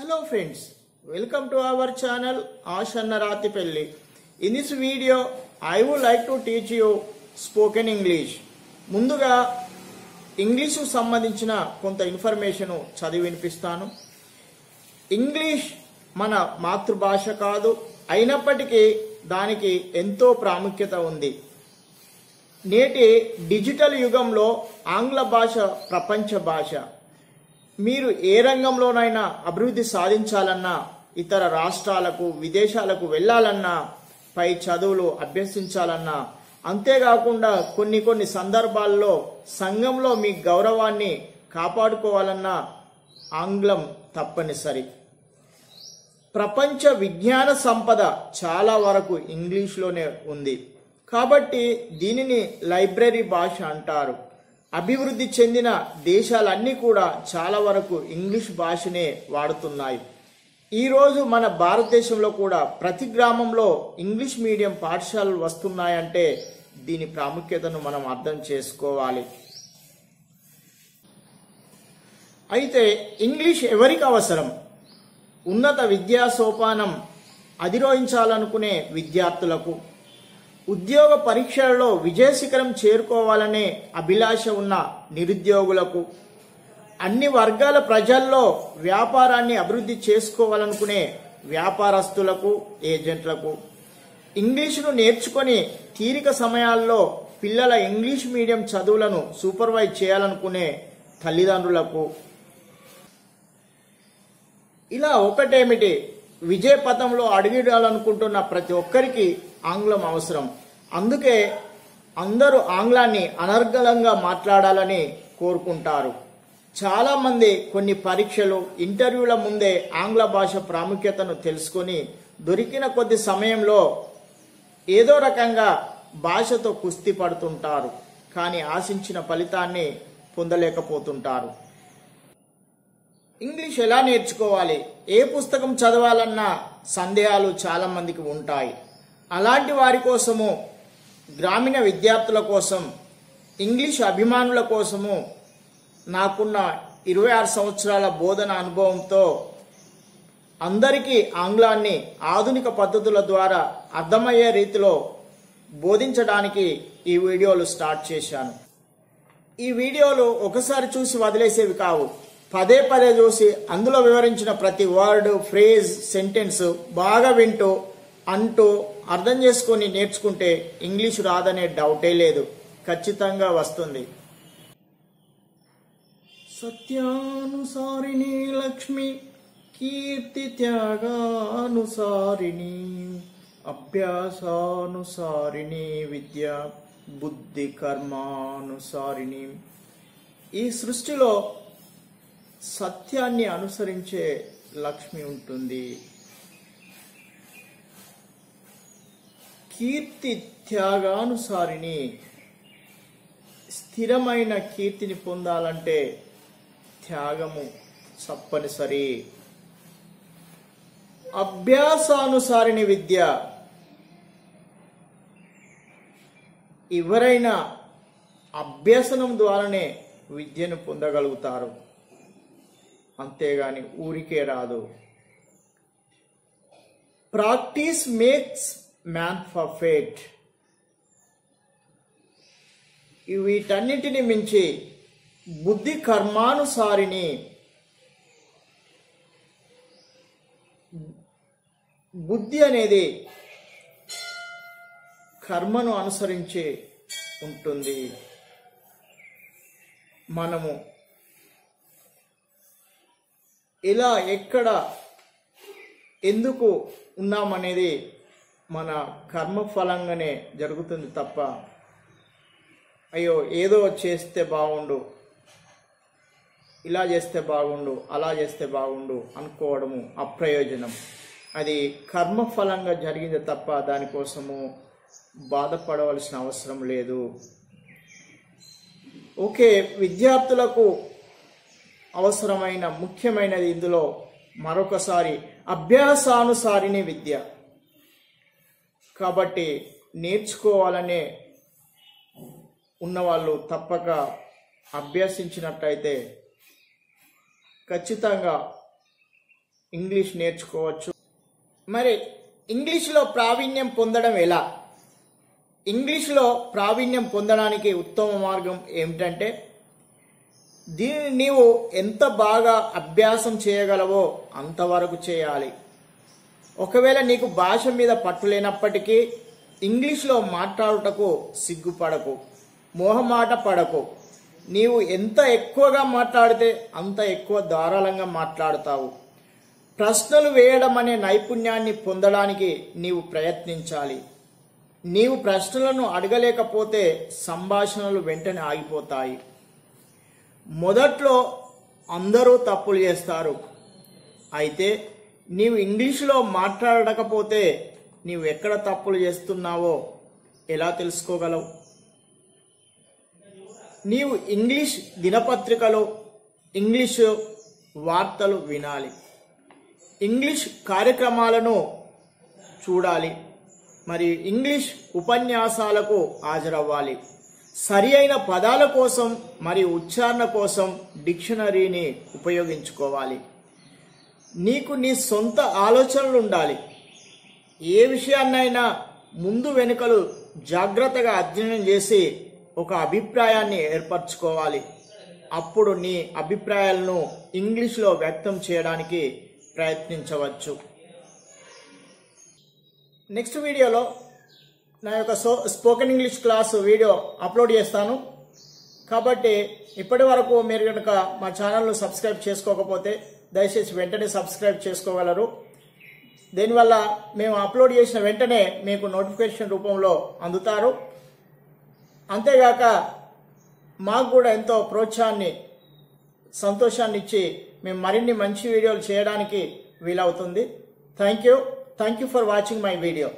Hello friends welcome to our channel Ashanna రాతి పెళ్ళి in this video I would like to teach you spoken English ముందుగా English సంబంధించిన కొంత information చదివి వినిపిస్తాను. ఇంగ్లీష్ మన మాతృభాష కాదు. అయినప్పటికీ దానికి ఎంతో ప్రాముఖ్యత ఉంది. నేటి డిజిటల్ యుగంలో ఆంగ్ల భాష ప్రపంచ భాష. మీరు ఏ రంగంలోనైనా అభివృద్ధి సాధించాలన్నా ఇతర రాష్ట్రాలకు విదేశాలకు వెళ్ళాలన్నా పై చదువులు అభ్యసించాలన్నా అంతేకాకుండా కొన్ని కొన్ని సందర్భాల్లో సంఘంలో మీ గౌరవాన్ని కాపాడుకోవాలన్నా ఆంగ్లం తప్పనిసరి. ప్రపంచ విజ్ఞాన సంపద చాలా వరకు ఇంగ్లీష్లోనే ఉంది. కాబట్టి దీనిని లైబ్రరీ భాష అంటారు. అభివృద్ధి చెందిన దేశాలన్నీ కూడా చాలా వరకు ఇంగ్లీష్ భాషనే వాడుతున్నాయి. ఈరోజు మన భారతదేశంలో కూడా ప్రతి గ్రామంలో ఇంగ్లీష్ మీడియం పాఠశాలలు వస్తున్నాయంటే దీని ప్రాముఖ్యతను మనం అర్థం చేసుకోవాలి. అయితే ఇంగ్లీష్ ఎవరికి అవసరం? ఉన్నత విద్యా సోపానం అధిరోహించాలనుకునే విద్యార్థులకు. ఉద్యోగ పరీక్షలలో విజయశిఖరం చేరుకోవాలనే అభిలాష ఉన్న నిరుద్యోగులకు అన్ని వర్గాల ప్రజల్లో వ్యాపారాన్ని అభివృద్ధి చేసుకోవాలనుకునే వ్యాపారస్తులకు ఏజెంట్లకు ఇంగ్లీషును నేర్చుకొని తీరిక సమయాల్లో పిల్లల ఇంగ్లీష్ మీడియం చదువులను సూపర్వైజ్ చేయాలనుకునే తల్లిదండ్రులకు. ఇలా ఒకటేమిటి? విజయ పథంలో అడుగుడాలనుకుంటున్న ప్రతి ఒక్కరికి ఆంగ్లం అవసరం. అందుకే అందరూ ఆంగ్లాన్ని అనర్గళంగా మాట్లాడాలని కోరుకుంటారు. చాలా మంది కొన్ని పరీక్షలు ఇంటర్వ్యూల ముందే ఆంగ్ల భాష ప్రాముఖ్యతను తెలుసుకొని దొరికిన కొద్ది సమయంలో ఏదో రకంగా భాషతో కుస్తీ పడుతుంటారు కానీ ఆశించిన ఫలితాన్ని పొందలేకపోతుంటారు. ఇంగ్లీష్ ఎలా నేర్చుకోవాలి? ఏ పుస్తకం చదవాలన్న సందేహాలు చాలా మందికి ఉంటాయి. అలాంటి వారి కోసము గ్రామీణ విద్యార్థుల కోసం ఇంగ్లీష్ అభిమానుల కోసము నాకున్న ఇరవై ఆరు సంవత్సరాల బోధన అనుభవంతో అందరికీ ఆంగ్లాన్ని ఆధునిక పద్ధతుల ద్వారా అర్థమయ్యే రీతిలో బోధించడానికి ఈ వీడియోలు స్టార్ట్ చేశాను. ఈ వీడియోలు ఒకసారి చూసి వదిలేసేవి కావు. పదే పదే చూసి అందులో వివరించిన ప్రతి వర్డ్ ఫ్రేజ్ సెంటెన్స్ బాగా వింటూ అంటూ అర్థం చేసుకొని నేర్చుకుంటే ఇంగ్లీష్ రాదనే డౌటే లేదు. ఖచ్చితంగా వస్తుంది. సత్యానుసారిణి లక్ష్మి కీర్తి త్యాగానుసారిణి అభ్యాసానుసారిణి విద్య బుద్ధి కర్మానుసారిణి. ఈ సృష్టిలో సత్యాన్ని అనుసరించే లక్ష్మి ఉంటుంది. కీర్తి త్యాగానుసారిని స్థిరమైన కీర్తిని పొందాలంటే త్యాగము తప్పనిసరి. అభ్యాసానుసారిని విద్య. ఎవరైనా అభ్యసనం ద్వారానే విద్యను పొందగలుగుతారు. అంతేగాని ఊరికే రాదు. ప్రాక్టీస్ మేక్స్ మ్యాన్ పర్ఫెక్ట్ వీటన్నిటిని మించి బుద్ధి కర్మానుసారిని బుద్ధి అనేది కర్మను అనుసరించి ఉంటుంది. మనము ఇలా ఎక్కడ ఎందుకు ఉన్నామనేది మన కర్మ ఫలంగానే జరుగుతుంది తప్ప అయ్యో ఏదో చేస్తే బాగుండు ఇలా చేస్తే బాగుండు అలా చేస్తే బాగుండు అనుకోవడము అప్రయోజనం. అది కర్మఫలంగా జరిగింది తప్ప దానికోసము బాధపడవలసిన అవసరం లేదు. ఓకే విద్యార్థులకు అవసరమైన ముఖ్యమైనది ఇందులో మరొకసారి అభ్యాసానుసారిని విద్య. కాబట్టి నేర్చుకోవాలనే ఉన్నవాళ్ళు తప్పక అభ్యసించినట్టయితే ఖచ్చితంగా ఇంగ్లీష్ నేర్చుకోవచ్చు. మరి ఇంగ్లీష్లో ప్రావీణ్యం పొందడం ఎలా? ఇంగ్లీష్లో ప్రావీణ్యం పొందడానికి ఉత్తమ మార్గం ఏమిటంటే దీనిని నీవు ఎంత బాగా అభ్యాసం చేయగలవో అంతవరకు చేయాలి. ఒకవేళ నీకు భాష మీద పట్టు లేనప్పటికీ ఇంగ్లీష్లో మాట్లాడుటకు సిగ్గుపడకు మోహమాట పడకు. నీవు ఎంత ఎక్కువగా మాట్లాడితే అంత ఎక్కువ ధారాళంగా మాట్లాడతావు. ప్రశ్నలు వేయడం అనే నైపుణ్యాన్ని పొందడానికి నీవు ప్రయత్నించాలి. నీవు ప్రశ్నలను అడగలేకపోతే సంభాషణలు వెంటనే ఆగిపోతాయి. మొదట్లో అందరూ తప్పులు చేస్తారు. అయితే నీవు ఇంగ్లీషులో మాట్లాడకపోతే నీవు ఎక్కడ తప్పులు చేస్తున్నావో ఎలా తెలుసుకోగలవు? నీవు ఇంగ్లీష్ దినపత్రికలు ఇంగ్లీష్ వార్తలు వినాలి. ఇంగ్లీష్ కార్యక్రమాలను చూడాలి. మరి ఇంగ్లీష్ ఉపన్యాసాలకు హాజరవ్వాలి. సరి అయిన పదాల కోసం మరియు ఉచ్చారణ కోసం డిక్షనరీని ఉపయోగించుకోవాలి. నీకు నీ సొంత ఆలోచనలు ఉండాలి. ఏ విషయాన్నైనా ముందు వెనుకలు జాగ్రత్తగా అధ్యయనం చేసి ఒక అభిప్రాయాన్ని ఏర్పరచుకోవాలి. అప్పుడు నీ అభిప్రాయాలను ఇంగ్లీష్లో వ్యక్తం చేయడానికి ప్రయత్నించవచ్చు. నెక్స్ట్ వీడియోలో నా యొక్క so spoken English class video upload చేస్తాను. కాబట్టి ఇప్పటి వరకు మీరు కనుక మా ఛానల్ను సబ్స్క్రైబ్ చేసుకోకపోతే దయచేసి వెంటనే సబ్స్క్రైబ్ చేసుకోగలరు. దీనివల్ల మేము అప్లోడ్ చేసిన వెంటనే మీకు నోటిఫికేషన్ రూపంలో అందుతారు. అంతేగాక మాకు కూడా ఎంతో ప్రోత్సాహాన్ని సంతోషాన్ని ఇచ్చి మేము మరిన్ని మంచి వీడియోలు చేయడానికి వీలవుతుంది. Thank you thank you for watching my video